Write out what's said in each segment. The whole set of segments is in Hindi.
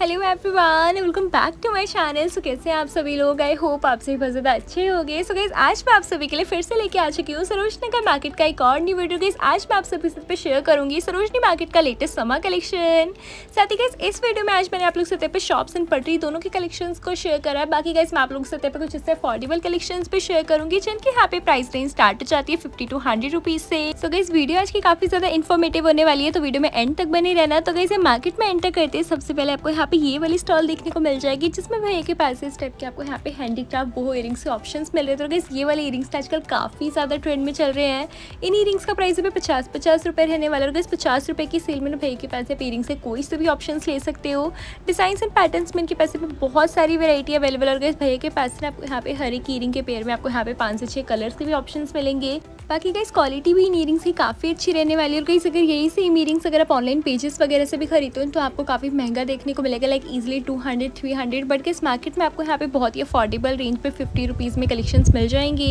Hello everyone welcome back to my channel so कैसे हैं आप सभी लोग? आई होप आप सभी बहुत ज़्यादा अच्छे हो गए सो गैस आज मैं आप सभी के लिए फिर से लेके आ चुकी हूँ सरोजनी का मार्केट का एक और न्यू वीडियो गैस आज मैं आप सभी से शेयर करूँगी सरोजनी मार्केट का लेटेस्ट समर कलेक्शन साथ ही गैस इस वीडियो में आज मैंने आप लोग सतह पे शॉप्स एंड पटरी दोनों के कलेक्शन को शेयर करा है। बाकी गैस मैं आप लोग सतह पे कुछ इससे अफोर्डेबल कलेक्शन भी शेयर करूँगी, जिनकी यहाँ पे प्राइस रेंज स्टार्ट हो जाती है फिफ्टी टू हंड्रेड रुपीज़ से। सो गैस वीडियो आज की काफ़ी ज़्यादा इन्फॉर्मेटिव होने वाली है तो वीडियो में एंड तक बने रहना। तो गैस मार्केट में एंटर करते सबसे पहले आपको यहाँ पे ये वाली स्टॉल देखने को मिल जाएगी, जिसमें भैया के पैसे इस टाइप के आपको यहाँ पे हैंडीक्राफ्ट वो इयरिंग्स के ऑप्शन मिल रहे हैं। तो ये वाले इयरिंग्स आजकल काफ़ी ज़्यादा ट्रेंड में चल रहे हैं। इन इयरिंग्स का प्राइस अभी पचास पचास रुपये रहने वाला और पचास रुपये की सेल में भैया के पैसे इयरिंग से कोई से भी ऑप्शन ले सकते हो। डिज़ाइन एंड पैटर्न में इनके पैसे पे बहुत सारी वेराइटी अवेलेबल और भैया के पैसे आपको यहाँ पे हर एक इयरिंग के पेयर में आपको यहाँ पे पाँच से छः कलर्स के भी ऑप्शन मिलेंगे। बाकी गाइस क्वालिटी भी इन ईयरिंग्स की काफ़ी अच्छी रहने वाली और गाइस अगर यही से ईयरिंग्स अगर आप ऑनलाइन पेजेस वगैरह से भी खरीदते हो तो आपको काफ़ी महँगा देखने को मिलेगा like easily two hundred three hundred but के इस मार्केट में आपको यहाँ पे बहुत ही अफोर्डेबल रेंज पे फिफ्टी रुपीज़ में कलेक्शन मिल जाएँगे।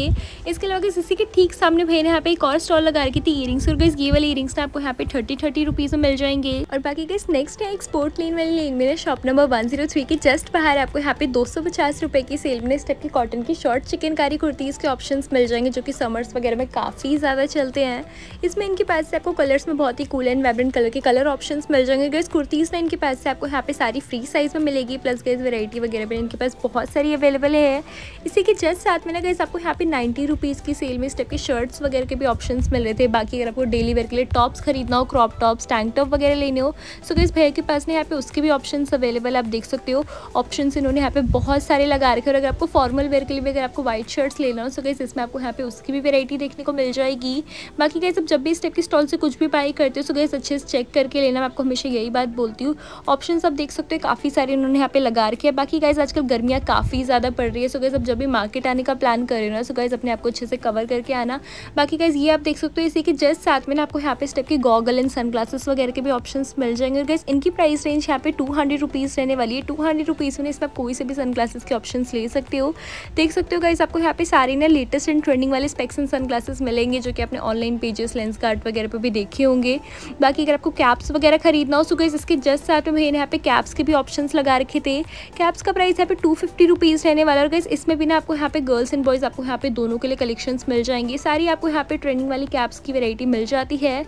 इसके अलावा गाइस इसी के ठीक सामने भैया ने यहाँ पे एक और स्टॉल लगा रखी थी ईयरिंग्स और गाइस ये वाले ईयरिंग्स आपको यहाँ पे थर्टी थर्टी रुपीज़ में मिल जाएँगे। और बाकी गाइस नेक्स्ट है एक्सपोर्ट लेन वाली लेन मेरे shop number one zero three के जस्ट बाहर आपको यहाँ पे दो सौ पचास रुपये की सेल में इस टाइप की कॉटन की शॉर्ट चिकनकारी कुर्तीज़ के ऑप्शन मिल जाएँगे, जो कि समर्स वगैरह में काफ़ी ज़्यादा चलते हैं। इसमें इनके पास से आपको कलर्स में बहुत ही कूल एंड वाइब्रेंट कलर के कलर ऑप्शन मिल जाएँगे। गैस कुर्तीज़ ना इनके पास से आपको यहाँ पे सारी फ्री साइज़ में मिलेगी प्लस गैस वेराइटी वगैरह भी इनके पास बहुत सारी अवेलेबल है। इसी के जस्ट साथ में ना गैस आपको यहाँ पे नाइन्टी रुपीज़ की सेल में इस टाइप के शर्ट्स वगैरह के भी ऑप्शन मिल रहे थे। बाकी अगर आपको डेली वेयर के लिए टॉप्स खरीदना हो क्रॉप टॉप्स टैंक टॉप वगैरह लेने हो सो गैस भैया के पास ना यहाँ पे उसके भी ऑप्शन अवेलेबल आप देख सकते हो। ऑप्शन इन्होंने यहाँ पे बहुत सारे लगा रखे और अगर आपको फॉर्मल वेयर के लिए भी अगर आपको व्हाइट शर्ट्स लेना हो सो गैस इसमें आपको यहाँ पे उसकी भी वेराइटी देखने को मिल जाएगी। बाकी गैस अब जब भी इस टाइप की स्टॉल से कुछ भी बाई करते हो तो गैस अच्छे से चेक करके लेना। मैं आपको हमेशा यही बात बोलती हूँ। ऑप्शन आप देख सकते हो, काफ़ी सारे उन्होंने यहाँ पे लगा रखे हैं। बाकी गाइज़ आजकल गर्मियाँ काफ़ी ज़्यादा पड़ रही है। सो गैस अब जब भी मार्केट आने का प्लान कर रहे हो ना सो गैस अपने आपको अच्छे से कवर करके आना। बाकी गाइज़ ये आप देख सकते हो, इसी के जस्ट साथ में ना आपको यहाँ पे इस टाइप की गॉगल एंड सन वगैरह के भी ऑप्शन मिल जाएँगे। और गैस इनकी प्राइस रेंज यहाँ पे टू हंड्रेड रुपीज़ रहने वाली है। टू हंड्रेड रुपीज़ में इसमें आप कोई से भी सन के ऑप्शन ले सकते हो। देख सकते हो गाइज़ आपको यहाँ पे सारे ना लेटेस्ट एंड ट्रेंडिंग वाले स्पेक्स एंड सन मिलेंगे जो कि आपने ऑनलाइन पेजेस लेंस कार्ड वगैरह पर भी देखे होंगे। बाकी अगर आपको कैप्स वगैरह खरीदना हो सो गई इसके जस्ट साथ में भैया यहाँ पे कैप्स के भी ऑप्शन लगा रखे थे। कैप्स का प्राइस यहाँ पे टू फिफ्टी रुपीज़ रहने वाला और गई इसमें भी ना आपको यहाँ पे गर्ल्स एंड बॉयज़ आपको यहाँ पे दोनों के लिए कलेक्शन मिल जाएँगे। सारी आपको यहाँ पे ट्रेंडिंग वाली कैप्स की वेरायटी मिल जाती है।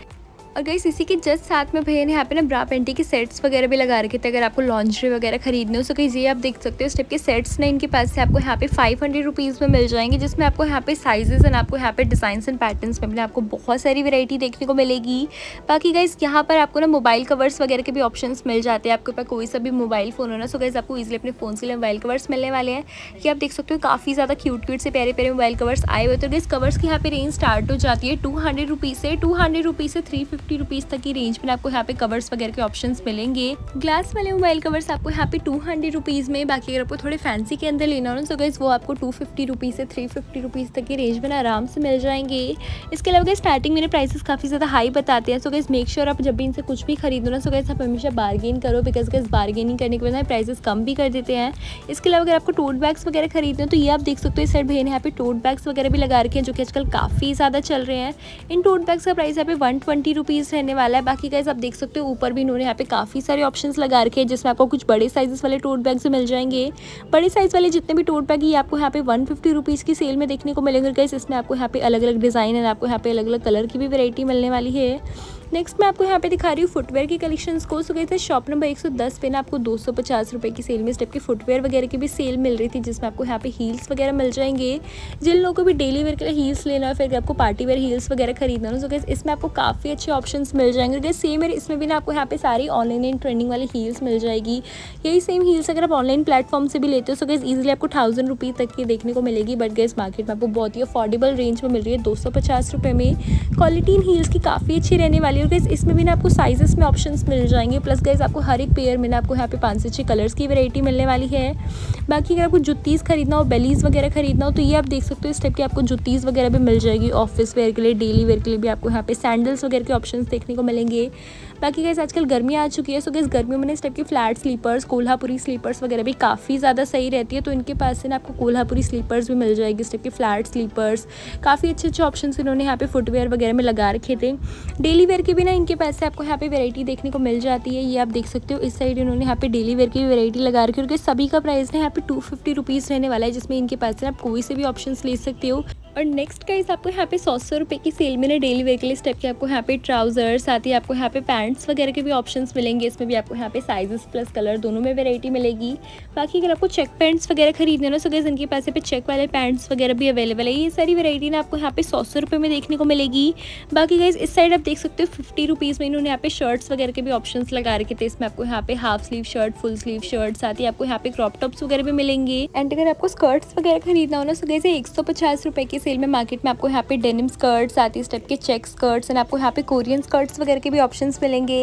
और गई इसी के जस्ट साथ में भैया ने यहाँ पे ना ब्रा पेंटी के सेट्स वगैरह भी लगा रखे थे, अगर आपको लॉन्ड्री वगैरह खरीदने हो तो कहीं ये आप देख सकते हो, इस टाइप के सेट्स ना इनके पास से आपको यहाँ पे फाइव हंड्रेड रुपीज़ में मिल जाएँगे, जिसमें आपको यहाँ पे साइजेस एंड आपको यहाँ पे डिज़ाइन एंड पैटर्न्स में आपको बहुत सारी वेराइटी देखने को मिलेगी। बाकी गाइज़ यहाँ पर आपको ना मोबाइल कवर्स वगैरह के भी ऑप्शन मिल जाते हैं, आपके पास कोई सा भी मोबाइल फ़ोन होना सो गाइज़ आपको ईजिली अपने फ़ोन से मोबाइल कवर्स मिलने वाले हैं। कि आप देख सकते हो, काफ़ी ज़्यादा क्यूट क्यूट से प्यारे प्यारे मोबाइल कवर्स आए हुए तो गाइज़ कवर्स की यहाँ पे रेंज स्टार्ट हो जाती है टू हंड्रेड से टू हंड्रेड से थ्री फिफ्टी रुपीज़ तक की रेंज में आपको यहाँ पे कवर्स वगैरह के ऑप्शन मिलेंगे। ग्लास वाले मोबाइल कवर्स आपको यहाँ पे टू हंड्रेड रुपीज़ में, बाकी अगर आपको थोड़े फैंसी के अंदर लेना हो तो गैस वो आपको टू फिफ्टी रुपीज़ से थ्री फिफ्टी रुपीज़ तक की रेंज में आराम से मिल जाएँगे। इसके अलावा स्टार्टिंग मेरे प्राइसेस काफ़ी ज़्यादा हाई बताते हैं सो गैस मेक श्योर आप जब भी इनसे कुछ भी खरीदो ना सो गैस आप हमेशा बार्गेन करो बिकॉज़ गैस बार्गेनिंग करने के बाद प्राइसेस कम भी कर देते हैं। इसके अलावा अगर आपको टोट बैग्स वगैरह खरीदने तो ये आप देख सकते हो, इस साइड भैया यहाँ पे टोट बैग्स वगैरह भी लगा रखे हैं, जो कि आजकल काफ़ी ज़्यादा चल रहे हैं। इन टोट बैग्स का प्राइस यहाँ पे वन ट्वेंटी रुपीज़ रहने वाला है। बाकी गाइज़ आप देख सकते हो, ऊपर भी इन्होंने यहाँ पे काफ़ी सारे ऑप्शन लगा रखे हैं, जिसमें आपको कुछ बड़े साइजेस वाले टोट बैग मिल जाएँगे। बड़े साइज़ वाले जितने भी टोट बैग ये आपको यहाँ पे वन फिफ्टी रुपीज़ की सेल में देखने को मिलेंगे गाइज़ इसमें आपको यहाँ पे अलग अलग डिज़ाइन है आपको यहाँ पे अलग अलग कलर की भी वेरायटी मिलने वाली है। नेक्स्ट मैं आपको यहाँ पे दिखा रही हूँ फुटवेयर की कलेक्शंस को। सो गए थे शॉप नंबर 110 पे ना आपको दो सौ की सेल में स्टेप की फुटवेयर वगैरह की भी सेल मिल रही थी, जिसमें आपको यहाँ पे हील्स वगैरह मिल जाएँगे। जिन लोगों को भी डेली वेयर के लिए हील्स लेना है, फिर आपको पार्टी वेयर हील्स वगैरह खरीदना हो सो गैस इसमें आपको काफ़ी अच्छे ऑप्शन मिल जाएँगे। गैस सेम है इसमें भी ना आपको यहाँ पे सारी ऑनलाइन ट्रेंडिंग वाली हील्स मिल जाएगी। यही सेम हील्स अगर आप ऑनलाइन प्लेटफॉर्म से भी लेते हो, सो गैस ईजिली आपको थाउज़ेंड रुपीज़ तक की देखने को मिलेगी। बट गैस मार्केट में आपको बहुत ही अफोर्डेबल रेंज में मिल रही है दो सौ में। क्वालिटी इन हील्स की काफ़ी अच्छी रहने वाली है और गैस इसमें भी ना आपको साइजेस में ऑप्शंस मिल जाएँगे। प्लस गाइज़ आपको हर एक पेयर में ना आपको यहाँ पे पाँच से छः कलर्स की वैरायटी मिलने वाली है। बाकी अगर आपको जुत्तीस खरीदना हो बेलीज़ वगैरह खरीदना हो तो ये आप देख सकते हो, इस टाइप की आपको जुत्तीज़ वगैरह भी मिल जाएगी। ऑफ़िस वेयर के लिए डेली वेयर के लिए भी आपको यहाँ पे सैंडल्स वगैरह के ऑप्शन देखने को मिलेंगे। बाकी गैस आजकल गर्मी आ चुकी है सो गैस गर्मियों में इस टाइप की फ्लैट स्लीपर्स कोल्हापुरी स्लीपर्स वगैरह भी काफ़ी ज़्यादा सही रहती है तो इनके पास से ना आपको कोल्हापुरी स्लीपर्स भी मिल जाएगी, इस टाइप की फ्लैट स्लीपर्स काफ़ी अच्छे अच्छे ऑप्शन इन्होंने यहाँ पे फुटवेयर वगैरह में लगा रखे थे। डेली वेयर के भी ना इनके पास से आपको यहाँ पे वेराइटी देखने को मिल जाती है, ये आप देख सकते हो, इस साइड इन्होंने यहाँ पे डेली वेयर की वेराइटी लगा रखी है क्योंकि सभी का प्राइस ना यहाँ पे टू फिफ्टी रुपीज़ रहने वाला है, जिसमें इनके पास से आप कोई से भी ऑप्शन ले सकते हो। और नेक्स्ट गाइस आपको यहाँ पे सौ सौ रुपये की सेल में ना डेली वेयर के लिए स्टेप के। आपको यहाँ पे ट्राउज़र साथ ही आपको यहाँ पे पैंट्स वगैरह के भी ऑप्शंस मिलेंगे। इसमें भी आपको यहाँ पे साइजेस प्लस कलर दोनों में वेराइटी मिलेगी। बाकी अगर आपको चेक पैंट्स वगैरह खरीदने ना सो गैस इनके पास पे चेक वाले पैंट्स वगैरह भी अवेलेबल है। ये सारी वेराइटी ना आपको यहाँ पे सौ सौ रुपये में देखने को मिलेगी। बाकी गाइज़ इस साइड आप देख सकते हो फिफ्टी रुपीज़ में इन्होंने यहाँ पे शर्ट्स वगैरह के भी ऑप्शन लगा रखे थे। इसमें आपको यहाँ पे half sleeve shirt full sleeve shirt साथ ही आपको यहाँ पे क्रॉप टॉप्स वगैरह भी मिलेंगे। एंड अगर आपको स्कर्ट्स वगैरह खरीदना हो ना सो गैस एक सौ पचास रुपये की सेल में मार्केट में आपको यहाँ पे डेनिम स्कर्ट्स आती इस टाइप के चेक स्कर्ट्स एंड आपको यहाँ पे कोरियन स्कर्ट्स वगैरह के भी ऑप्शंस मिलेंगे।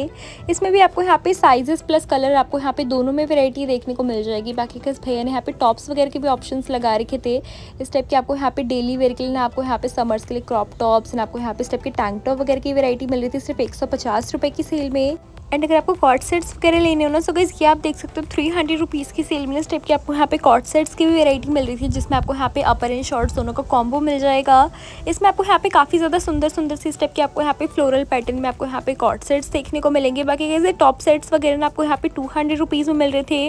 इसमें भी आपको यहाँ पे साइजेस प्लस कलर आपको यहाँ पे दोनों में वेराइटी देखने को मिल जाएगी। बाकी किस भैया ने यहाँ पे टॉप्स वगैरह के भी ऑप्शन लगा रखे थे, इस टाइप के आपको यहाँ पे डेली वेयर के लिए आपको यहाँ पे समर्स के लिए क्रॉप टॉप्स एंड आपको यहाँ पे इस टाइप के टैंक टॉप वगैरह की वेराइटी मिल रही थी, सिर्फ़ एक सौ की सेल में। एंड अगर आपको कॉट सेट्स वगैरह लेने हो ना सो गई ये आप देख सकते हो थ्री हंड्रेड रुपीज़ की सेल में इस टाइप की आपको यहाँ पे कॉट सेट्स की भी वेराइटी मिल रही थी, जिसमें आपको यहाँ पे अपर एंड शॉर्ट्स दोनों का कॉम्बो मिल जाएगा। इसमें आपको यहाँ पे काफ़ी ज़्यादा सुंदर सुंदर सी स्टेप के आपको यहाँ पे फ्लोरल पैटर्न में आपको यहाँ पे कॉट सेट्स देखने को मिलेंगे। बाकी कैसे टॉप सेट्स वगैरह ना आपको यहाँ पे टू हंड्रेड रुपीज़ में मिल रहे थे।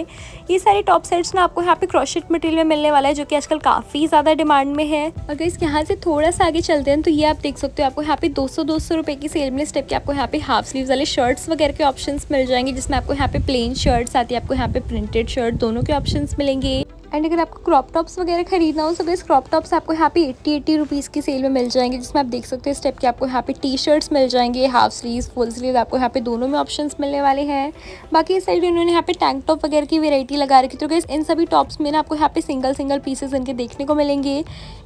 ये सारे टॉप सेट्स ना आपको यहाँ पे क्रॉशेट मटेरियल में मिलने वाला है, जो कि आजकल काफ़ी ज़्यादा डिमांड में है। अगर इसके यहाँ से थोड़ा सा आगे चलते हैं तो ये आप देख सकते हो, आपको यहाँ पे दो सौ की सेल में स्टेप के आपको यहाँ पे हाफ़ स्लीव वाले शर्ट्स वगैरह के ऑप्शन मिल जाएँगे, जिसमें आपको यहाँ पे प्लेन शर्ट साथ ही, आपको यहाँ पे प्रिंटेड शर्ट दोनों के ऑप्शंस मिलेंगे। एंड अगर आपको क्रॉप टॉप्स वगैरह खरीदना हो तो इस क्रॉप टॉप्स आपको यहाँ पे एट्टी एट्टी रुपीज़ की सेल में मिल जाएँगे, जिसमें आप देख सकते हैं टाइप के आपको यहाँ पे टी शर्ट्स मिल जाएँगे हाफ़ स्लीव फुल स्लीव आपको यहाँ पे दोनों में ऑप्शन मिलने वाले हैं। बाकी इस साइड उन्होंने यहाँ पे टैंक टॉप वगैरह की वेराइटी लगा रखी तो इन सभी टॉप्स में ना आपको यहाँ पे सिंगल सिंगल पीसेस इनके देखने को मिलेंगे।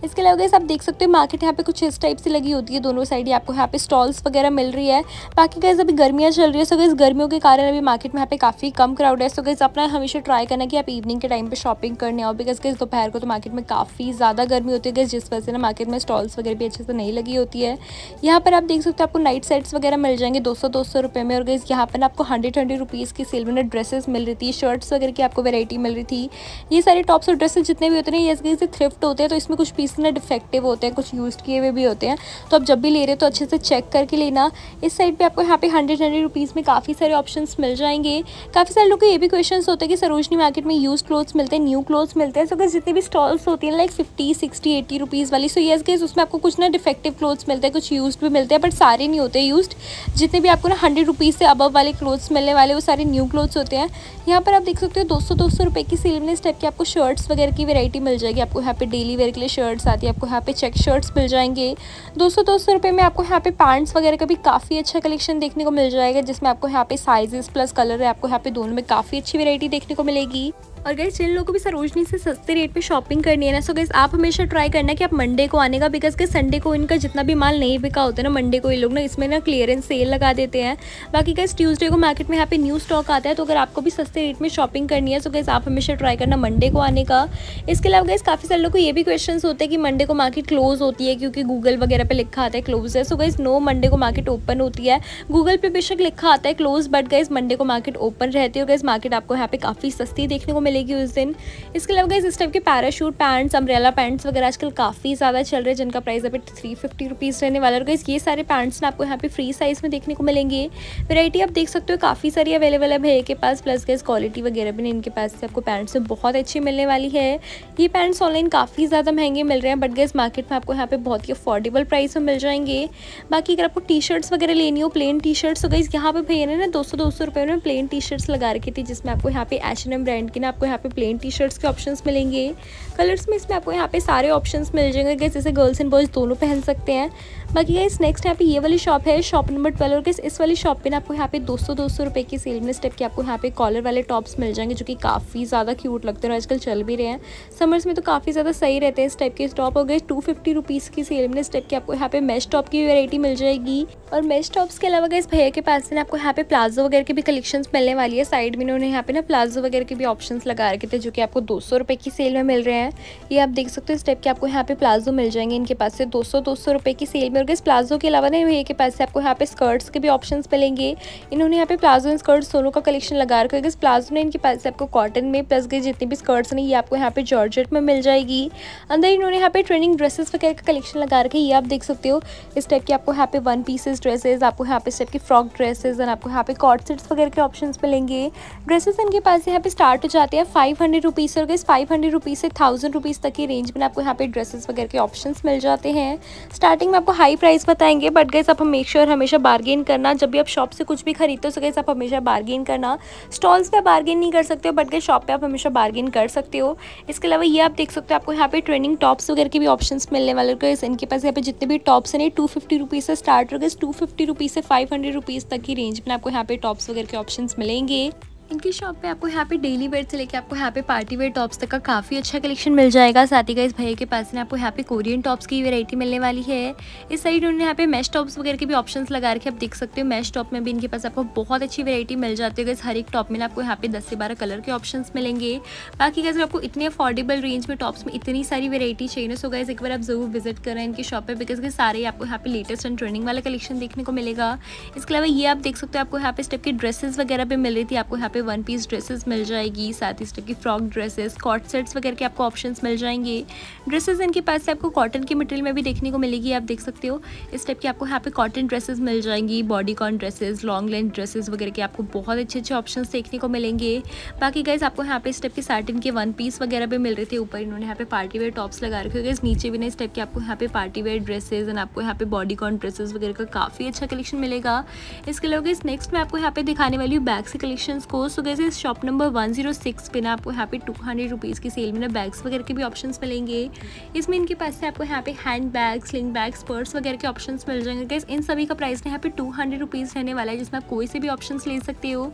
इसके अलावा गैस आप देख सकते हो मार्केट यहाँ पे कुछ इस टाइप से लगी होती है। दोनों साइड ही आपको यहाँ पे स्टॉल्स वगैरह मिल रही है। बाकी गैस अभी गर्मियाँ चल रही है सो गैस गर्मियों के कारण अभी मार्केट में यहाँ पे काफ़ी कम क्राउड है। सो गैस अपना हमेशा ट्राई करना कि आप इवनिंग के टाइम पर शॉपिंग करने आओ बिकॉज़ गैस दोपहर को तो मार्केट में काफ़ी ज़्यादा गर्मी होती है गैस जिस वजह से ना मार्केट में स्टॉल्स वगैरह भी अच्छे से नहीं लगी होती है। यहाँ पर आप देख सकते हो आपको नाइट सेट्स वगैरह मिल जाएँगे दो सौ दो सौ रुपये में। और गई यहाँ पर आपको हंड्रेड हंड्रेड रुपीज़ की सेल में ड्रेसेस मिल रही थी शर्ट्स वगैरह की आपको वेराइटी मिल रही थी। ये सारे टॉप्स और ड्रेसेस जितने भी होते हैं ये से थ्रिफ्ट होते हैं तो इसमें कुछ पीस ना डिफेक्टिव होते हैं, कुछ यूज़ किए हुए भी होते हैं। तो आप जब भी ले रहे हो तो अच्छे से चेक करके लेना। इस साइड पर आपको यहाँ पे हंड्रेड हंड्रेड रुपीज़ में काफ़ी सारे ऑप्शन मिल जाएँगे। काफ़ी सारे लोग को ये भी क्वेश्चन होते हैं कि सरोजनी मार्केट में यूज़ क्लोथ्स मिलते हैं न्यू क्लोथ्स मिलते हैं। सो अगर जितने भी स्टॉल्स होती हैं like fifty sixty eighty rupees वाली सो येस गेस उसमें आपको कुछ ना डिफेक्टिव क्लोथ्स मिलते हैं, कुछ यूज्ड भी मिलते हैं बट सारे नहीं होते यूज्ड जितने भी आपको ना हंड्रेड रुपीज़ से अबव वाले क्लोथ्स मिलने वाले, वो सारे न्यू क्लोथ्स होते हैं। यहाँ पर आप देख सकते हो, दो सौ दो सौ रुपये की सेल में इस टाइप की आपको शर्ट्स वगैरह की वेराइटी मिल जाएगी। आपको यहाँ पे डेली वेयर के लिए शर्ट्स आती है, आपको यहाँ पे चेक शर्ट्स मिल जाएँगे। दो सौ दो सौ रुपये में आपको यहाँ पे पैंट्स वगैरह का भी काफ़ी अच्छा कलेक्शन देखने को मिल जाएगा, जिसमें आपको यहाँ पे साइजेस प्लस कलर है, आपको यहाँ पे दोनों में काफ़ी अच्छी वेराइटी देखने को मिलेगी। और गैस जिन लोगों को भी सरोजनी से सस्ते रेट पे शॉपिंग करनी है ना सो गैस आप हमेशा ट्राई करना कि आप मंडे को आने का बिकॉज़ के संडे को इनका जितना भी माल नहीं बिका होता है ना मंडे को ये लोग ना, इसमें ना क्लियरेंस सेल लगा देते हैं। बाकी गैस ट्यूजडे को मार्केट में यहाँ पे न्यू स्टॉक आता है तो अगर आपको भी सस्ते रेट में शॉपिंग करनी है सो गैस आप हमेशा ट्राई करना मंडे को आने का। इसके अलावा गैस काफ़ी सारे लोग को ये भी क्वेश्चन होते हैं कि मंडे को मार्केट क्लोज होती है, क्योंकि गूगल वगैरह पर लिखा आता है क्लोज है। सो गैस नो मंडे को मार्केट ओपन होती है। गूगल पर बेशक लिखा आता है क्लोज बट गैस मंडे को मार्केट ओपन रहती है और गैस मार्केट आपको यहाँ पे काफ़ी सस्ती देखने को मिलेगी उस दिन। इसके अलावा इस टाइप के पैराशूट पैंट्स अम्ब्रेला पैंट्स वगैरह आजकल काफ़ी ज़्यादा चल रहे हैं, जिनका प्राइस अभी थ्री फिफ्टी रुपीज़ रहने वाला है। ये सारे पैंट्स ना आपको यहाँ पे फ्री साइज़ में देखने को मिलेंगे। वेराइटी आप देख सकते हो, काफ़ी सारी अवेलेबल है भैया के पास प्लस गैस क्वालिटी वगैरह भी इनके पास। से आपको पैंट्स बहुत अच्छी मिलने वाली है। ये पैंट्स ऑनलाइन काफ़ी ज़्यादा महँगे मिल रहे हैं बट गैस मार्केट में आपको यहाँ पे बहुत ही अफोर्डेबल प्राइस में मिल जाएँगे। बाकी अगर आपको टी शर्ट्स वगैरह लेनी हो प्लेन टी शर्ट्स तो गई यहाँ पर भैया ने ना दो सौ दो सौ रुपये में प्लेन टी शर्ट्स लगा रखी थी, जिसमें आपको यहाँ पे एच ब्रांड की ना आपको यहाँ पे प्लेन टी शर्ट्स के ऑप्शंस मिलेंगे। कलर्स में इसमें आपको यहाँ पे सारे ऑप्शंस मिल जाएँगे। जैसे गर्ल्स एंड बॉयज़ दोनों पहन सकते हैं। बाकी गैस नेक्स्ट यहाँ पे ये वाली शॉप है शॉप नंबर ट्वेल्व और गैस इस वाली शॉप पे ना आपको यहाँ पे दो सौ दो सौ रुपये की सेल में स्टेप के आपको यहाँ पे कॉलर वाले टॉप्स मिल जाएँगे, जो कि काफ़ी ज़्यादा क्यूट लगते हैं आजकल चल भी रहे हैं। समर्स में तो काफ़ी ज़्यादा सही रहते हैं इस टाइप के टॉप हो गए टू फिफ्टी रुपीज़ की सेल में स्टेप के आपको यहाँ पे मेश टॉप की वेराइटी मिल जाएगी। और मेश टॉप्स के अलावा गैस भैया के पास ना आपको यहाँ पे प्लाजो वगैरह की भी कलेक्शन मिलने वाली है। साइड में उन्होंने यहाँ पे ना प्लाजो वगैरह के भी ऑप्शन लगा रखे थे, जो कि आपको दो सौ की सेल में मिल रहे हैं। ये आप देख सकते हो, इस टाइप के आपको यहाँ पे प्लाजो मिल जाएँगे, इनके पास से दो सौ की सेल में और इस प्लाजो के अलावा ना भैया के पास आपको यहाँ पे स्कर्ट्स के भी ऑप्शंस मिलेंगे। इन्होंने यहाँ पे प्लाजो एंड स्कर्ट्स दोनों का कलेक्शन लगा रखा है। इस प्लाजो ने इनके पास आपको कॉटन में प्लस के जितनी भी स्कर्ट्स हैं, ये आपको यहाँ पे जॉर्जेट में मिल जाएगी। अंदर इन्होंने यहाँ पे ट्रेनिंग ड्रेसेस वगैरह का कलेक्शन लगा रखा ये आप देख सकते हो, इस टाइप की आपको यहाँ पे वन पीसेस ड्रेसेस आपको यहाँ पे इस टाइप की फ्रॉक ड्रेसेस एंड आपको यहाँ पे कॉट सेट्स वगैरह के ऑप्शन मिलेंगे। ड्रेसेस इनके पास यहाँ पे स्टार्ट हो जाते हैं। फाइव हंड्रेड रुपीज़ और फाइव हंड्रेड रुपीज़ से थाउज़ेंड रुपीज़ तक की रेंज में आपको यहाँ पे ड्रेसेस वगैरह के ऑप्शन मिल जाते हैं। स्टार्टिंग में आपको हाई प्राइस बताएँगे बट गैस आप मेक श्योर हमेशा बार्गेन करना। जब भी आप शॉप से कुछ भी खरीदते हो तो गैस आप हमेशा बार्गेन करना। स्टॉल्स पे बार्गेन नहीं कर सकते हो बट गैस शॉप पे आप हमेशा बार्गेन कर सकते हो। इसके अलावा ये आप देख सकते हो, आपको यहाँ पे ट्रेनिंग टॉप्स वगैरह के भी ऑप्शन मिलने वाले गैस इनके पास यहाँ पे जितने भी टॉप्स हैं टू फिफ्टी से स्टार्ट हो गए। टू फिफ्टी से फाइव हंड्रेड तक की रेंज में आपको यहाँ पे टॉप्स वगैरह के ऑप्शन मिलेंगे। इनकी शॉप पे आपको यहाँ पे डेली वेयर से लेके आपको यहाँ पे पार्टी वेयर टॉप्स तक का काफ़ी अच्छा कलेक्शन मिल जाएगा। साथ ही का इस भैया के पास में आपको यहाँ पे कोरियन टॉप्स की वैरायटी मिलने वाली है। इस साइड उन्होंने यहाँ पे मैश टॉप्स वगैरह के भी ऑप्शन लगा रखे आप देख सकते हो मैश टॉप में भी इनके पास आपको बहुत अच्छी वैरायटी मिल जाती है। हर एक टॉप में आपको यहाँ पे दस से बारह कलर के ऑप्शन मिलेंगे। बाकी अगर आपको इतने अफोर्डेबल रेंज में टॉप्स में इतनी सारी वेरायटी चाहिए सो गैस एक बार आप ज़रूर विज़िट करें इनकी शॉप पर बिकॉज़ के सारे आपको यहाँ पे लेटेस्ट एंड ट्रेंडिंग वाला कलेक्शन देखने को मिलेगा। इसके अलावा ये आप देख सकते हो, आपको यहाँ पे स्टेप की ड्रेसेस वगैरह भी मिल रही थी। आपको यहाँ पे वन पीस ड्रेसेस मिल जाएगी, साथ ही इस टाइप की फ्रॉक ड्रेसेस कॉट सेट्स वगैरह के आपको ऑप्शंस मिल जाएँगे। ड्रेसेस इनके पास से आपको कॉटन के मटेरियल में भी देखने को मिलेगी, आप देख सकते हो। इस टाइप की आपको यहाँ पे कॉटन ड्रेसेस मिल जाएँगी bodycon dresses long length dresses वगैरह के आपको बहुत अच्छे अच्छे ऑप्शन देखने को मिलेंगे। बाकी गाइज़ आपको यहाँ पे इस टाइप के साटिन के वन पीस वगैरह भी मिल रहे थे। ऊपर इन्होंने यहाँ पे पार्टी वेयर टॉप्स लगा रखे गए नीचे भी ना इस टाइप के आपको यहाँ पे पार्टी वेयर ड्रेसेज एंड आपको यहाँ पे बॉडी कॉन ड्रेसेस वगैरह का काफ़ी अच्छा कलेक्शन मिलेगा। इसके अलावा इस नेक्स्ट मैं आपको यहाँ पे दिखाने वाली हूँ बैग से कलेक्शन को। So guys shop number one zero six पे ना आपको यहाँ पे टू हंड्रेड रुपीज़ की सेल में ना बैग्स वगैरह के भी ऑप्शंस मिलेंगे। इसमें इनके पास से आपको यहाँ पे hand bag sling bags purse वगैरह के ऑप्शंस मिल जाएँगे। गैस इन सभी का प्राइस यहाँ पे टू हंड्रेड रुपीज़ रहने वाला है, जिसमें आप कोई से भी ऑप्शन ले सकते हो।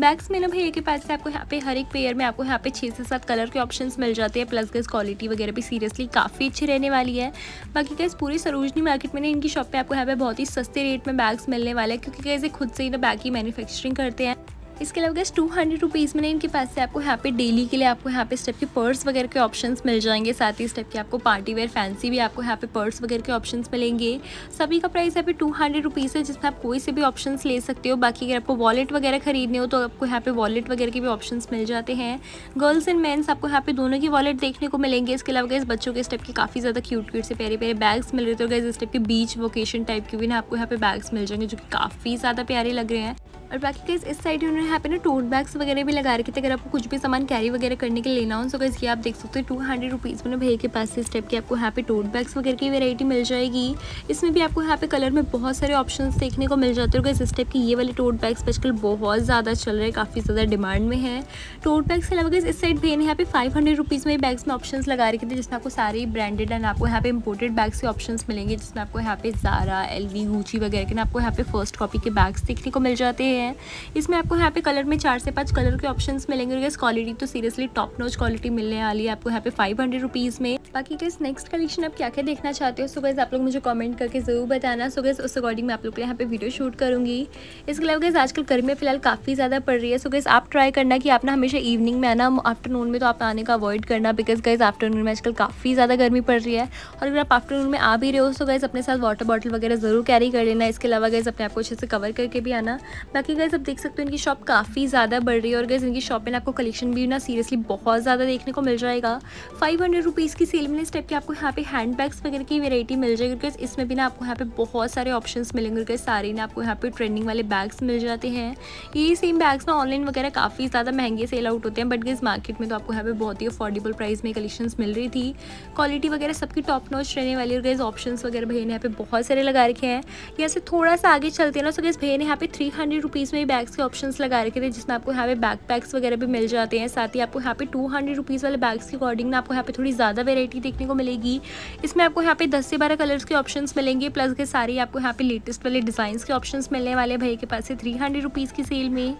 बैग्स में ना भैया के पास से आपको यहाँ पे हर एक पेयर में आपको यहाँ पे छः से सात कलर के ऑप्शन मिल जाते हैं प्लस गैस क्वालिटी वगैरह भी सीरियसली काफ़ी अच्छी रहने वाली है। बाकी गैस पूरी सरोजनी मार्केट में ना इनकी शॉप पर आपको यहाँ पे बहुत ही सस्ते रेट में बैग्स मिलने वाले हैं, क्योंकि कैसे खुद से ही ना बैग की मैन्युफैक्चरिंग करते हैं। इसके अलावा गैस टू हंड्रेड रुपीज़ में इनके पास से आपको यहाँ पे डेली के लिए आपको यहाँ पे स्टेप के पर्स वगैरह के ऑप्शंस मिल जाएँगे। साथ ही स्टेप के आपको पार्टी वेयर फैंसी भी आपको यहाँ पे पर्स वगैरह के ऑप्शंस मिलेंगे। सभी का प्राइस यहाँ पे टू हंड्रेड रुपीज़ है, जिसमें आप कोई से भी ऑप्शन ले सकते हो। बाकी अगर आपको वॉलेट वगैरह खरीदने हो तो आपको यहाँ पे वॉलेट वगैरह के भी ऑप्शन मिल जाते हैं। गर्ल्स एंड मेन्स आपको यहाँ पे दोनों की वॉलेट देखने को मिलेंगे। इसके अलावा गैस बच्चों के स्टेप के काफ़ी ज़्यादा क्यूट क्यूट से प्यारे प्यारे बैग्स मिल रहे थे। गैस स्टेप के बीच वोकेशन टाइप के भी ना आपको यहाँ पे बैग्स मिल जाएँगे, जो कि काफ़ी ज़्यादा प्यारे लग रहे हैं। और बाकी कैसे इस साइड उन्होंने यहाँ पे ना टोट बैग्स वगैरह भी लगा रखे थे। अगर आपको कुछ भी सामान कैरी वगैरह करने के लेना हो तो कैसे ये आप देख सकते हो टू हंड्रेड रुपीज़ में भैया के पास इस टाइप के आपको यहाँ पे टोट बैग्स वगैरह की वेरायटी मिल जाएगी। इसमें भी आपको यहाँ पे कलर में बहुत सारे ऑप्शन देखने को मिल जाते हैं। इस टाइप की ये वाले टोट बैग्स आजकल बहुत ज़्यादा चल रहे हैं, काफ़ी ज़्यादा डिमांड में है। टोट बैग्स के अलावा इस साइड भैया ने यहाँ पे फाइव हंड्रेड रुपीज़ में बैग्स में ऑप्शन लगा रखे थे, जिसमें आपको सारे ब्रांडेड एंड आपको यहाँ पे इंपोर्टेड बैग्स के ऑप्शन मिलेंगे, जिसमें आपको यहाँ पे ज़ारा एल वी गूची वगैरह के ना आपको यहाँ पे फ़र्स्ट कॉपी के बैग्स देखने को मिल जाते हैं। इसमें आपको यहाँ पे कलर में चार से पाँच कलर के ऑप्शन मिलेंगे और क्वालिटी तो सीरियसली टॉप नोच क्वालिटी मिलने वाली है आपको यहाँ पे फाइव हंड्रेड रुपीज़ में। बाकी गैस नेक्स्ट कलेक्शन आप क्या क्या देखना चाहते हो? सो गैस आप लोग मुझे कमेंट करके ज़रूर बताना। सो गैस उस अकॉर्डिंग मैं आप लोग के यहाँ पे वीडियो शूट करूँगी। इसके अलावा गैस आजकल गर्मी फ़िलहाल काफ़ी ज़्यादा पड़ रही है। सो गैस आप ट्राई करना कि आप ना हमेशा इवनिंग में आना आफ्टरनून में तो आप आने का अवॉइड करना बिकॉज़ गैस आफ्टरनून में आजकल काफ़ी ज़्यादा गर्मी पड़ रही है। और अगर आप आफ्टरनून में आ भी रहे हो तो गैस अपने साथ वाटर बॉटल वगैरह ज़रूर कैरी कर लेना। इसके अलावा गैस अपने आपको अच्छे से कवर करके भी आना। बाकी गैस आप देख सकते हो इनकी शॉप काफ़ी ज़्यादा बढ़ रही है और गैस इनकी शॉप में आपको कलेक्शन भी ना सीरियसली बहुत ज़्यादा देखने को मिल जाएगा। फाइव हंड्रेड रुपीज़ की सेल में इस टाइप की आपको यहाँ पे हैंड बैग्स वगैरह की वेरायटी मिल जाएगी गैस इसमें भी ना आपको यहाँ पे बहुत सारे ऑप्शंस मिलेंगे गैस सारे ना आपको यहाँ पे ट्रेंडिंग वाले बैग्स मिल जाते हैं। ये सेम बैग्स ना ऑनलाइन वगैरह काफ़ी ज़्यादा महँगे सेल आउट होते हैं बट गैस मार्केट में तो आपको यहाँ पे बहुत ही अफोर्डेबल प्राइस में कलेक्शन मिल रही थी। क्वालिटी वगैरह सबकी टॉप नॉच रहने वाली और गैस ऑप्शन वगैरह भैया ने यहाँ पे बहुत सारे लगा रखे हैं। यहाँ से थोड़ा सा आगे चलते हैं ना तो गैस भैया ने यहाँ पे थ्री हंड्रेड रुपीज़ में बैग्स के ऑप्शन लगा रखे थे, जिसमें आपको यहाँ पे बैक पैक्स वगैरह भी मिल जाते हैं। साथ ही आपको यहाँ पे टू हंड्रेड रुपीज़ वाले बैग्स के अकॉर्डिंग ना आपको यहाँ पे थोड़ी ज़्यादा वेरायटी देखने को मिलेगी। इसमें आपको यहाँ पे दस से बारह कलर्स के ऑप्शन मिलेंगे प्लस के सारे आपको यहाँ पे लेटेस्ट वाले डिज़ाइन के ऑप्शन मिलने वाले भैया के पास से थ्री हंड्रेड रुपीज़ की सेल में।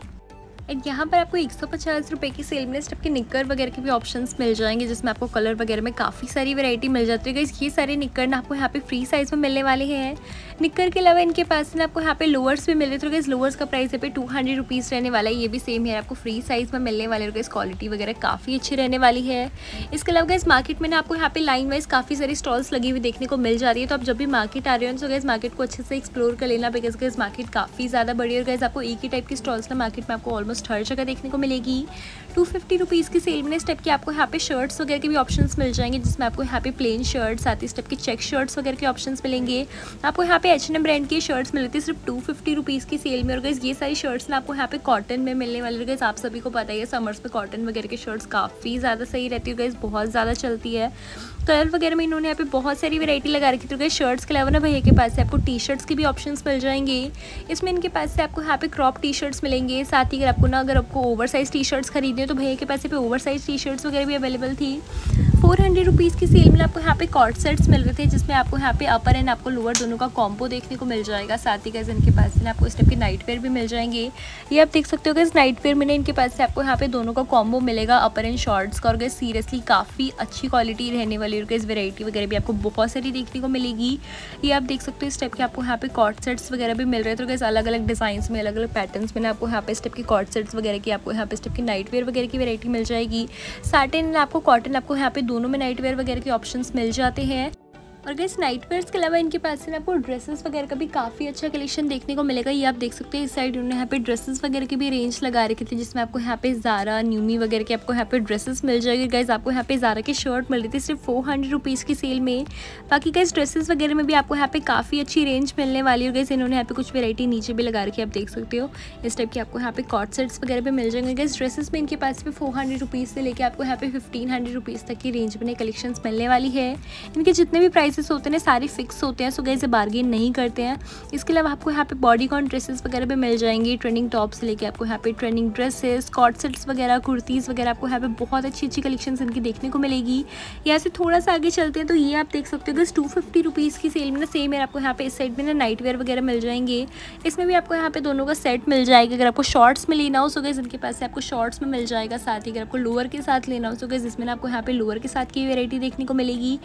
एंड यहाँ पर आपको एक सौ पचास रुपये की सेल में स्टेप के निक्कर वगैरह के भी ऑप्शंस मिल जाएँगे, जिसमें आपको कलर वगैरह में काफ़ी सारी वैरायटी मिल जाती है। ये सारे निक्कर ना आपको यहाँ पे फ्री साइज़ में मिलने वाले हैं। निक्कर के अलावा इनके पास ना आपको यहाँ पे लोअर्स भी मिल रहे थे लोअर्स का प्राइस है पे टू हंड्रेड रुपीज़ रहने वाला है। ये भी सेम है आपको फ्री साइज़ में मिलने वाले इस क्वालिटी वगैरह काफ़ी अच्छी रहने वाली है। इसके अलावा इस मार्केट में ना आपको यहाँ पे लाइन वाइज काफ़ी सारी स्टॉल्स लगी हुई देखने को मिल जा रही है। तो आप जब भी मार्केट आ रहे हो तो गैस मार्केट को अच्छे से एक्सप्लोर कर लेना। बिकॉज़ गैस मार्केट काफ़ी ज़्यादा बड़ी और गैस आपको एक ही टाइप की स्टॉल्स ना मार्केट में आपको ऑलमोस्ट हर जगह देखने को मिलेगी। टू फिफ्टी रुपीज़ की सेल में इस स्टेप की आपको यहाँ पे शर्ट्स वगैरह के भी ऑप्शंस मिल जाएँगे, जिसमें आपको यहाँ पे प्लेन शर्ट्स आती स्टेप की चेक शर्ट्स वगैरह के ऑप्शंस मिलेंगे। आपको यहाँ पे एच ब्रांड की शर्ट्स मिलती है, सिर्फ़ टू फिफ्टी रुपीज़ की सेल में। और गैस ये सारी शर्ट्स ना आपको यहाँ पे कॉटन में मिलने वाली गैस आप सभी को पता ही है समर्स में कॉटन वगैरह की शर्ट्स काफ़ी ज़्यादा सही रहती है। गैस बहुत ज़्यादा चलती है। कलर वगैरह में इन्होंने यहाँ पे बहुत सारी वैरायटी लगा रखी थी तो शर्ट्स के अलावा ना भैया के पास से आपको टी शर्ट्स के भी ऑप्शंस मिल जाएँगे। इसमें इनके पास से आपको यहाँ पे क्रॉप टी शर्ट्स मिलेंगे। साथ ही अगर आपको ना, अगर आपको ओवर साइज़ टी शर्ट्स खरीदने तो भैया के पास पे ओवर साइज़ टी शर्ट्स वगैरह भी अवेलेबल थी। फोर हंड्रेड रुपीज़ की सेल में आपको यहाँ पे कॉर्ड सेट्स मिल रहे थे, जिसमें आपको यहाँ पे अपर एंड आपको लोअर दोनों का कॉम्बो देखने को मिल जाएगा, साथ ही कैसे इनके पास। से आपको इस टाइप के नाइट वेयर भी मिल जाएँगे। ये आप देख सकते हो गैस नाइट वेयर में इनके पास से आपको यहाँ पे दोनों का कॉम्बो मिलेगा अपर एंड शॉर्ट्स का। और गैस सीरियसली काफ़ी अच्छी क्वालिटी रहने वाली और गैस वेराइटी वगैरह भी आपको बहुत सारी देखने को मिलेगी। ये आप देख सकते हो इस टाइप के आपको यहाँ पे कॉर्ड सेट्स वगैरह भी मिल रहे थे तो गैस अलग अलग डिज़ाइन में अलग अलग पैटर्न्स में आपको यहाँ पे स्टेप की कॉर्ड सेट्स वगैरह की, आपको यहाँ पे स्टेप की नाइट वेयर वगैरह की वेराइटी मिल जाएगी। साटिन आपको कॉटन आपको यहाँ पे दोनों में नाइट वेयर वगैरह के ऑप्शंस मिल जाते हैं। और गैस नाइट वेयर्स के अलावा इनके पास से आपको ड्रेसेस वगैरह का भी काफ़ी अच्छा कलेक्शन देखने को मिलेगा। ये आप देख सकते हैं, इस साइड उन्होंने यहाँ पे ड्रेसेस वगैरह की भी रेंज लगा रखी थी, जिसमें आपको यहाँ पे ज़ारा न्यूमी वगैरह के आपको यहाँ पे ड्रेसेस मिल जाएगी। गैस आपको यहाँ पे ज़ारा की शर्ट मिल रही थी, सिर्फ़ फोर हंड्रेड रुपीज़ की सेल में। बाकी गैस ड्रेसेस वगैरह में भी आपको यहाँ पे काफ़ी अच्छी रेंज मिलने वाली है। गैस इन्होंने यहाँ पे कुछ वेराइटी नीचे भी लगा रखी आप देख सकते हो। इस टाइप की आपको यहाँ पे कॉट सेट्स वगैरह भी मिल जाएँगे। गैस ड्रेसेस में इनके पास भी फोर रुपीज़ से लेकर आपको यहाँ पे फिफ्टीन हंड्रेड रुपीज़ तक की रेंज में कलेक्शन मिलने वाली है। इनके जितने भी प्राइसेस होते हैं सारे फिक्स होते हैं सो गए से बार्गेन नहीं करते हैं। इसके अलावा आपको यहाँ पे बॉडी कॉन ड्रेसेस वगैरह भी मिल जाएँगी ट्रेंडिंग टॉप से लेके आपको यहाँ पे ट्रेंडिंग ड्रेसेस कॉट सेट्स वगैरह, कुर्तीज़ वगैरह आपको यहाँ पे बहुत अच्छी अच्छी कलेक्शन इनकी देखने को मिलेगी। यहाँ से थोड़ा सा आगे चलते हैं तो ये आप देख सकते हो बस टू फिफ्टी रुपीज़ की सेल में ना सेम है आपको यहाँ पे इस साइड में ना नाइट वेयर वगैरह मिल जाएँगे। इसमें भी आपको यहाँ पे दोनों का सेट मिल जाएगा, अगर आपको शॉर्ट्स में लेना हो सो गए इनके पास आपको शॉर्ट्स में मिल जाएगा, साथ ही अगर आपको लोअर के साथ लेना हो सो गए जिसमें आपको यहाँ पे लोअर के साथ की वेरायटी देखने को मिलेगी।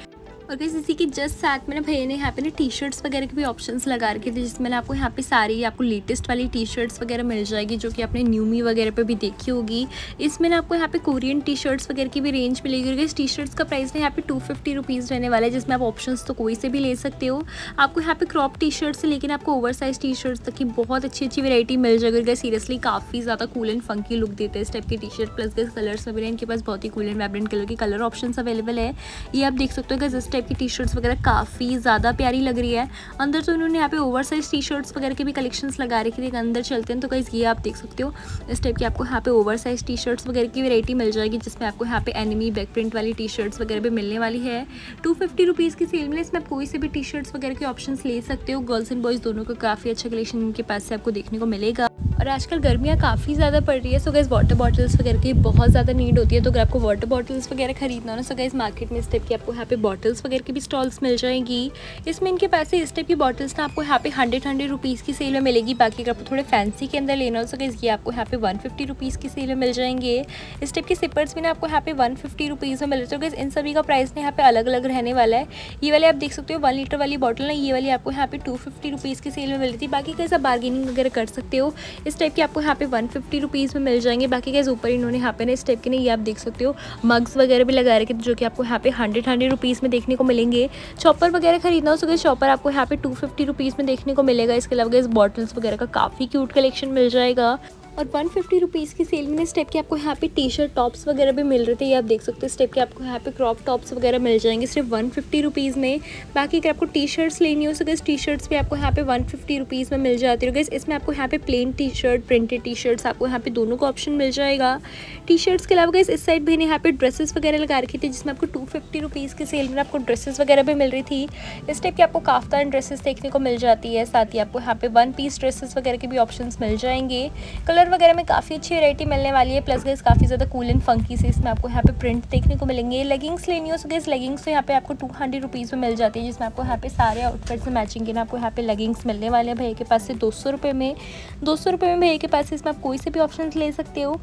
और गैस इसी के जस्ट साथ में ना भैया ने यहाँ पे ना टी शर्ट्स वगैरह के भी ऑप्शंस लगा रखे थे, जिसमें आपको यहाँ पे सारी आपको लेटेस्ट वाली टी शर्ट्स वगैरह मिल जाएगी, जो कि आपने न्यूमी वगैरह पे भी देखी होगी। इसमें आपको यहाँ पे कोरियन टी शर्ट्स वगैरह की भी रेंज मिलेगी और इस टी शर्ट्स का प्राइस ना यहाँ पे टू फिफ्टी रुपीज़ रहने वाला है, जिसमें आप ऑप्शन तो कोई से भी ले सकते हो। आपको यहाँ पे क्रॉप टी शर्ट से लेकिन आपको ओवर साइज़ टी शर्ट्स तक की बहुत अच्छी अच्छी वेराइटी मिल जाएगी सीरियसली काफ़ी ज़्यादा कूल एंड फंकी लुक देते हैं इस टाइप की T shirt plus guys colours वगैरह इनके पास बहुत ही कूल एंड वाइब्रेंट कलर के कलर ऑप्शन अवेलेबल है। ये आप देख सकते हो गैस इस टाइप की टी शर्ट्स वगैरह काफ़ी ज़्यादा प्यारी लग रही है। अंदर तो इन्होंने यहाँ पे ओवर साइज़ टी शर्ट्स वगैरह के भी कलेक्शंस लगा रखी थी अंदर चलते हैं। तो कहीं ये आप देख सकते हो, इस टाइप की आपको यहाँ पे ओवर साइज़ टी शर्ट्स वगैरह की वेराइटी मिल जाएगी, जिसमें आपको यहाँ पे एनिमी बैक प्रिंट वाली टी शर्ट्स वगैरह भी मिलने वाली है। टू फिफ्टी रुपीज़ की सेल में इसमें आप कोई से भी टी शर्ट्स वगैरह के ऑप्शन ले सकते हो। गर्ल्स एंड बॉयज़ दोनों का काफ़ी अच्छा कलेक्शन इनके पास से आपको देखने को मिलेगा। और आजकल गर्मियाँ काफ़ी ज़्यादा पड़ रही है सो गैस वाटर बॉटल्स वगैरह की बहुत ज़्यादा नीड होती है। तो अगर आपको वाटर बॉटल्स वगैरह खरीदना हो ना सो गैस मार्केट में इस टाइप की आपको यहाँ पे बॉटल्स वगैरह की भी स्टॉल्स मिल जाएँगी। इसमें इनके पैसे इस टाइप की बॉटल्स ना आपको यहाँ पे हंड्रेड हंड्रेड रुपीज़ की सेल में मिलेगी। बाकी अगर आपको थोड़े फैंसी के अंदर लेना हो सो गैस ये आपको यहाँ पे वन फिफ्टी रुपीज़ की सेल में मिल जाएँगे। इस टाइप के सिपर्स भी ना आपको यहाँ पे वन फिफ्टी रुपीज़ में मिल रहे इन सभी का प्राइस ना यहाँ पे अलग अलग रहने वाला है। ये वाले आप देख सकते हो वन लीटर वाली बॉटल ना, ये वाली आपको यहाँ पे टू फिफ्टी रुपीज़ की सेल में मिल रही थी। बाकी कैसा बार्गेनिंग वगैरह कर सकते हो। इस टाइप के आपको यहाँ पे वन फिफ्टी रुपीज़ में मिल जाएँगे। बाकी कैसे ऊपर इन्होंने यहाँ पे ना इस टाइप के नहीं ये आप देख सकते हो मग्स वगैरह भी लगा रखे जो कि आपको यहाँ पे हंड्रेड हंड्रेड रुपीज़ में देखने को मिलेंगे। चॉपर वगैरह खरीदना हो सके चॉपर आपको यहाँ पे टू फिफ्टी रुपीज़ में देखने को मिलेगा। इसके अलावा इस बॉटल्स वगैरह का काफ़ी क्यूट कलेक्शन मिल जाएगा। और वन फिफ्टी रुपीज़ की सेल में स्टेप के आपको यहाँ पे टी शर्ट टॉप्स वगैरह भी मिल रहे थे, ये आप देख सकते हो स्टेप के आपको यहाँ पे क्रॉप टॉप्स वगैरह मिल जाएँगे सिर्फ़ वन फिफ्टी रुपीज़ में। बाकी अगर आपको टी शर्ट्स लेनी हो सके टी शर्ट्स भी आपको यहाँ पे वन फिफ्टी रुपीज़ में मिल जाती है। इसमें आपको यहाँ पे plain T shirt printed T shirts आपको यहाँ पे दोनों का ऑप्शन मिल जाएगा। टी शर्ट्स के अलावा इस साइड भी यहाँ पे ड्रेसेस वगैरह लगा रखी थी, जिसमें आपको टू फिफ्टी रुपीज़ की सेल में आपको ड्रेसेस वगैरह भी मिल रही थी। इस टाइप की आपको काफ्तान ड्रेसेस देखने को मिल जाती है, साथ ही आपको यहाँ पे वन पीस ड्रेसेस वगैरह के भी ऑप्शन मिल जाएँगे। कलर इनर वगैरह में काफ़ी अच्छी वेराइटी मिलने वाली है प्लस गैस काफ़ी ज़्यादा कूल एंड फंकी से इसमें आपको यहाँ पे प्रिंट देखने को मिलेंगे। लेगिंग्स लेनी हो सो गैस लेगिंग्स तो यहाँ पे आपको टू हंड्रेड रुपीज़ में मिल जाती है, जिसमें आपको यहाँ पे सारे आउटफिट से मैचिंग के ना आपको यहाँ पे लेगिंग्स मिलने वाले हैं भैया के पास से दो सौ में। दो सौ में भैया के पास से इसमें आप कोई से भी ऑप्शन ले सकते हो।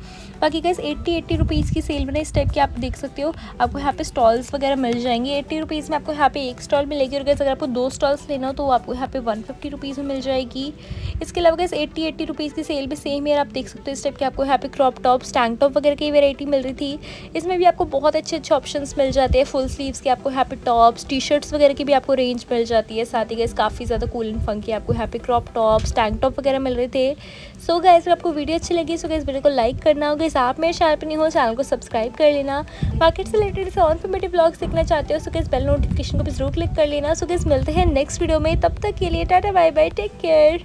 बाकी गैस एट्टी एट्टी रुपीज़ की सेल बना इस टाइप की आप देख सकते हो। आपको यहाँ पे स्टॉल्स वगैरह मिल जाएँगे। एट्टी रुपीज़ में आपको यहाँ पे एक स्टॉल मिलेगी, और गैस अगर आपको दो स्टॉल्स लेना हो तो आपको यहाँ पे वन फिफ्टी रुपीज़ में मिल जाएगी। इसके अलावा गैस एट्टी एट्टी रुपीज़ की सेल भी सेम ईयर आप देख सकते हो इस टाइप के आपको यहाँ पे क्रॉप टॉप टैंक टॉप वगैरह की वेराइटी मिल रही थी। इसमें भी आपको बहुत अच्छे अच्छे ऑप्शन मिल जाते हैं। फुल स्लीव्स के आपको यहाँ पे टॉप्स टी शर्ट्स वगैरह की भी आपको रेंज मिल जाती है। साथ ही गैस काफ़ी ज़्यादा कूल एंड फंकी आपको यहाँ पे क्रॉप टॉप्स टैंक टॉप वगैरह मिल रहे थे। सो गैस अगर आपको वीडियो अच्छी लगी सो गैस वीडियो को लाइक करना। होगा इस आप मेरे चैनल पर नहीं हो चैनल को सब्सक्राइब कर लेना। मार्केट से रिलेटेड से इन्फॉर्मेटिव ब्लॉग्स देखना चाहते हो सो गैस बेल नोटिफिकेशन को भी ज़रूर क्लिक कर लेना। सो गैस मिलते हैं नेक्स्ट वीडियो में। तब तक के लिए, tata bye bye take care